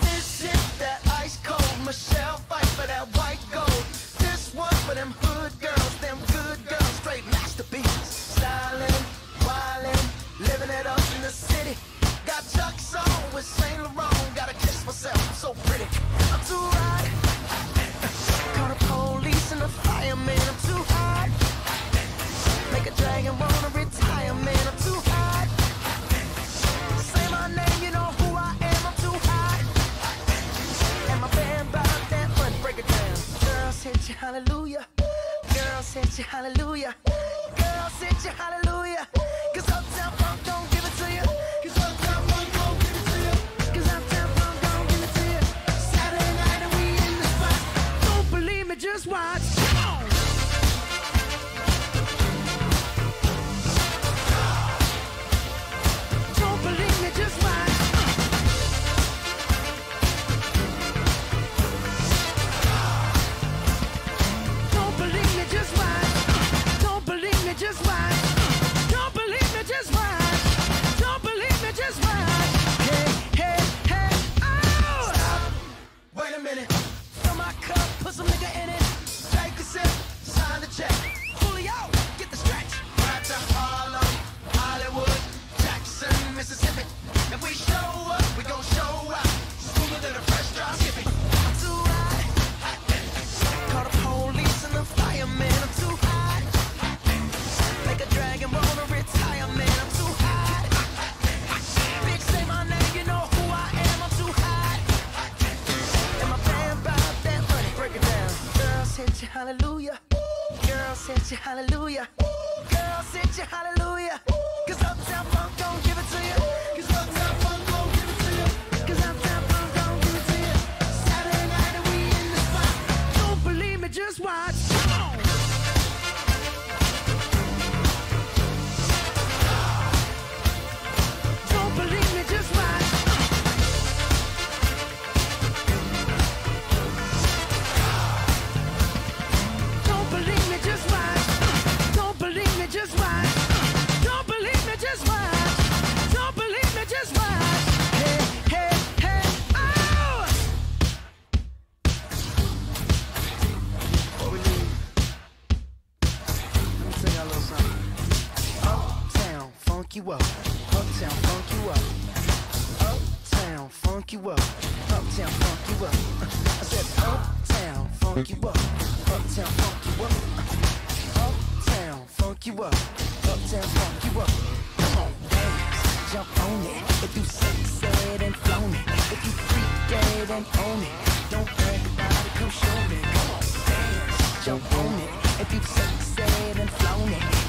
This is that ice cold Michelle Pfeiffer that white gold. This one for them hood girls, them good girls, straight masterpieces. Styling, wildin', living it up in the city. Got Chuck's on with myself, so pretty. I'm too hot. Call the police and the fireman. I'm too hot. Make a dragon wanna retire, man. I'm too hot. Say my name, you know who I am. I'm too hot. And my band bought that money, break it down. Girls hit you, hallelujah. Girls hit you, hallelujah. Girls hit you, hallelujah. Hallelujah. Girls hit you, hallelujah. Cause Uptown funk you up. Uptown, funk you up. Uptown, funk you up. Uptown, funk you up. I said, Uptown, funk you up. Uptown, funk you up. Uptown, funk you up. Uptown, funk you up. Come on, dance, jump on it. If you succeed and flown it, if you freak dead and own it, don't brag about it, come show me. Come on, dance, jump on it. If you succeed and flown it,